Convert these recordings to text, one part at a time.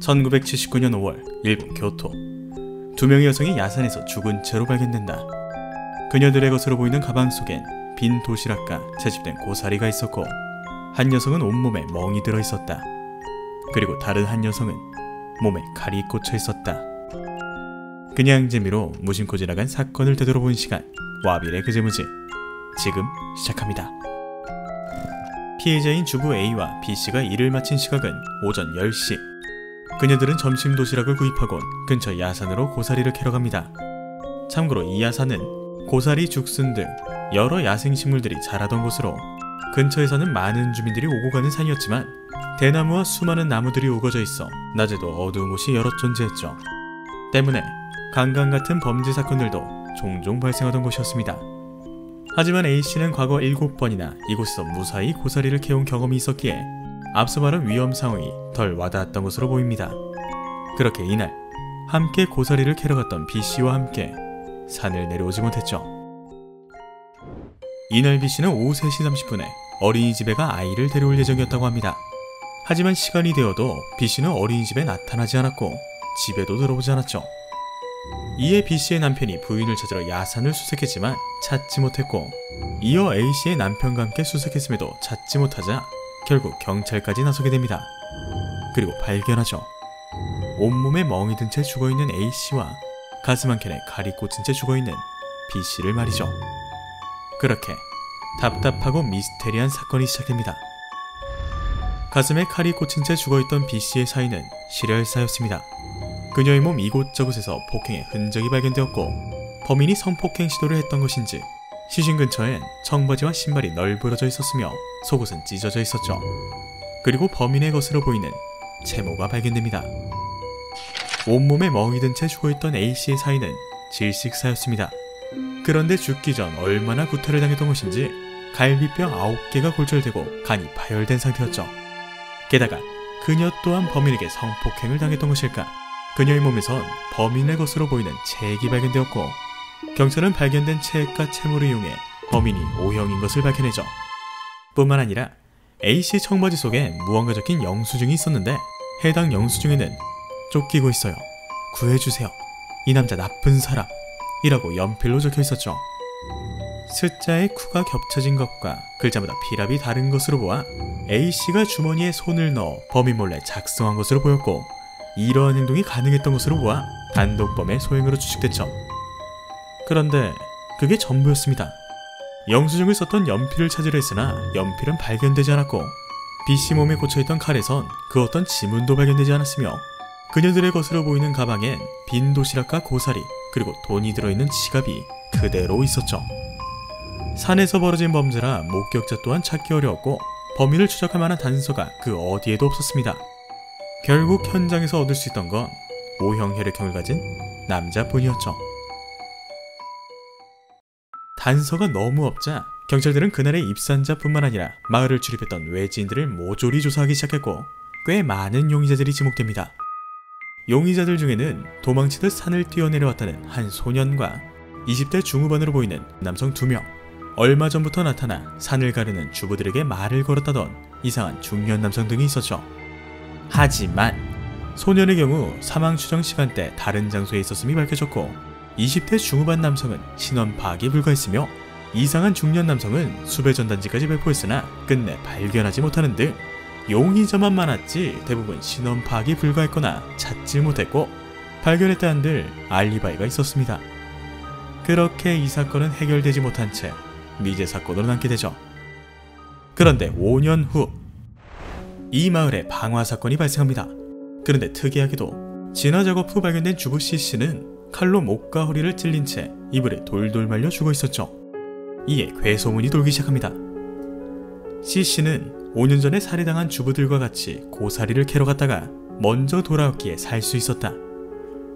1979년 5월 일본 교토 두 명의 여성이 야산에서 죽은 채로 발견된다. 그녀들의 것으로 보이는 가방 속엔 빈 도시락과 채집된 고사리가 있었고 한 여성은 온몸에 멍이 들어 있었다. 그리고 다른 한 여성은 몸에 칼이 꽂혀 있었다. 그냥 재미로 무심코 지나간 사건을 되돌아본 시간 와비의 그제무지 지금 시작합니다. 피해자인 주부 A와 B씨가 일을 마친 시각은 오전 10시 그녀들은 점심 도시락을 구입하곤 근처 야산으로 고사리를 캐러 갑니다. 참고로 이 야산은 고사리, 죽순 등 여러 야생식물들이 자라던 곳으로 근처에서는 많은 주민들이 오고 가는 산이었지만 대나무와 수많은 나무들이 우거져 있어 낮에도 어두운 곳이 여럿 존재했죠. 때문에 강간 같은 범죄 사건들도 종종 발생하던 곳이었습니다. 하지만 A씨는 과거 7번이나 이곳에서 무사히 고사리를 캐온 경험이 있었기에 앞서 말한 위험 상황이 덜 와닿았던 것으로 보입니다. 그렇게 이날 함께 고사리를 캐러 갔던 B씨와 함께 산을 내려오지 못했죠. 이날 B씨는 오후 3시 30분에 어린이집에 가 아이를 데려올 예정이었다고 합니다. 하지만 시간이 되어도 B씨는 어린이집에 나타나지 않았고 집에도 들어오지 않았죠. 이에 B씨의 남편이 부인을 찾으러 야산을 수색했지만 찾지 못했고 이어 A씨의 남편과 함께 수색했음에도 찾지 못하자 결국 경찰까지 나서게 됩니다. 그리고 발견하죠. 온몸에 멍이 든 채 죽어있는 A씨와 가슴 한 켠에 칼이 꽂힌 채 죽어있는 B씨를 말이죠. 그렇게 답답하고 미스테리한 사건이 시작됩니다. 가슴에 칼이 꽂힌 채 죽어있던 B씨의 사인은 실혈사였습니다. 그녀의 몸 이곳저곳에서 폭행의 흔적이 발견되었고 범인이 성폭행 시도를 했던 것인지 시신 근처엔 청바지와 신발이 널브러져 있었으며 속옷은 찢어져 있었죠. 그리고 범인의 것으로 보이는 채모가 발견됩니다. 온몸에 멍이 든 채 죽어있던 A씨의 사인은 질식사였습니다. 그런데 죽기 전 얼마나 구타를 당했던 것인지 갈비뼈 9개가 골절되고 간이 파열된 상태였죠. 게다가 그녀 또한 범인에게 성폭행을 당했던 것일까? 그녀의 몸에선 범인의 것으로 보이는 체액이 발견되었고 경찰은 발견된 체액과 채물을 이용해 범인이 O형인 것을 밝혀내죠. 뿐만 아니라 A씨 청바지 속에 무언가 적힌 영수증이 있었는데 해당 영수증에는 쫓기고 있어요. 구해주세요. 이 남자 나쁜 사람. 이라고 연필로 적혀 있었죠. 숫자의 쿠가 겹쳐진 것과 글자마다 피랍이 다른 것으로 보아 A씨가 주머니에 손을 넣어 범인 몰래 작성한 것으로 보였고 이러한 행동이 가능했던 것으로 보아 단독범의 소행으로 추측됐죠. 그런데 그게 전부였습니다. 영수증을 썼던 연필을 찾으려 했으나 연필은 발견되지 않았고 B씨 몸에 꽂혀있던 칼에선 그 어떤 지문도 발견되지 않았으며 그녀들의 것으로 보이는 가방엔 빈 도시락과 고사리 그리고 돈이 들어있는 지갑이 그대로 있었죠. 산에서 벌어진 범죄라 목격자 또한 찾기 어려웠고 범인을 추적할 만한 단서가 그 어디에도 없었습니다. 결국 현장에서 얻을 수 있던 건 O형 혈액형을 가진 남자뿐이었죠. 단서가 너무 없자 경찰들은 그날의 입산자뿐만 아니라 마을을 출입했던 외지인들을 모조리 조사하기 시작했고 꽤 많은 용의자들이 지목됩니다. 용의자들 중에는 도망치듯 산을 뛰어내려왔다는 한 소년과 20대 중후반으로 보이는 남성 2명, 얼마 전부터 나타나 산을 가르는 주부들에게 말을 걸었다던 이상한 중년 남성 등이 있었죠. 하지만 소년의 경우 사망 추정 시간대 다른 장소에 있었음이 밝혀졌고 20대 중후반 남성은 신원 파악이 불가했으며 이상한 중년 남성은 수배 전단지까지 배포했으나 끝내 발견하지 못하는 등 용의자만 많았지 대부분 신원 파악이 불가했거나 찾지 못했고 발견했다 한들 알리바이가 있었습니다. 그렇게 이 사건은 해결되지 못한 채 미제 사건으로 남게 되죠. 그런데 5년 후 이 마을에 방화 사건이 발생합니다. 그런데 특이하게도 진화 작업 후 발견된 주부 C씨는 칼로 목과 허리를 찔린 채 이불에 돌돌 말려 죽어 있었죠. 이에 괴소문이 돌기 시작합니다. C씨는 5년 전에 살해당한 주부들과 같이 고사리를 캐러 갔다가 먼저 돌아왔기에 살 수 있었다.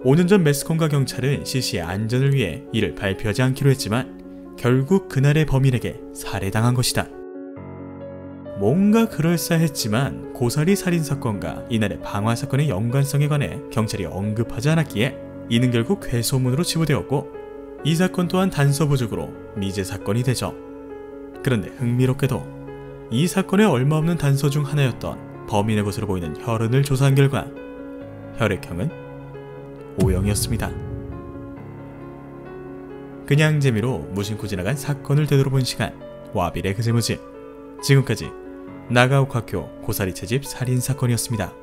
5년 전 매스컴과 경찰은 C씨의 안전을 위해 이를 발표하지 않기로 했지만 결국 그날의 범인에게 살해당한 것이다. 뭔가 그럴싸했지만 고사리 살인 사건과 이날의 방화 사건의 연관성에 관해 경찰이 언급하지 않았기에 이는 결국 괴소문으로 치부되었고 이 사건 또한 단서부족으로 미제 사건이 되죠. 그런데 흥미롭게도 이 사건의 얼마 없는 단서 중 하나였던 범인의 것으로 보이는 혈흔을 조사한 결과 혈액형은 O형이었습니다. 그냥 재미로 무심코 지나간 사건을 되돌아본 시간 와빌의 그제무지 지금까지 나가옥학교 고사리 채집 살인사건이었습니다.